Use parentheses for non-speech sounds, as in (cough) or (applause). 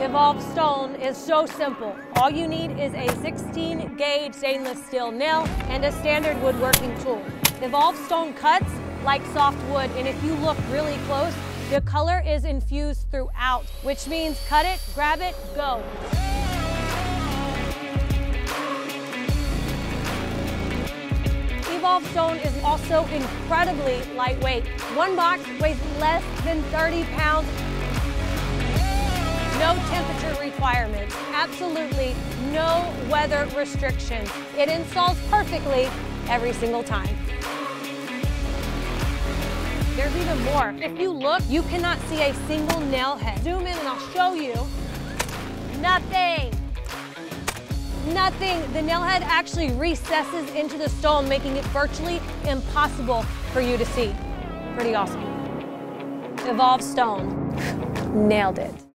Evolve Stone is so simple. All you need is a 16 gauge stainless steel nail and a standard woodworking tool. Evolve Stone cuts like soft wood, and if you look really close, the color is infused throughout, which means cut it, grab it, go. Evolve Stone is also incredibly lightweight. One box weighs less than 30 pounds. Temperature requirements, absolutely no weather restrictions. It installs perfectly every single time. There's even more. If you look, you cannot see a single nail head. Zoom in and I'll show you. Nothing. Nothing. The nail head actually recesses into the stone, making it virtually impossible for you to see. Pretty awesome. Evolve Stone. (laughs) Nailed it.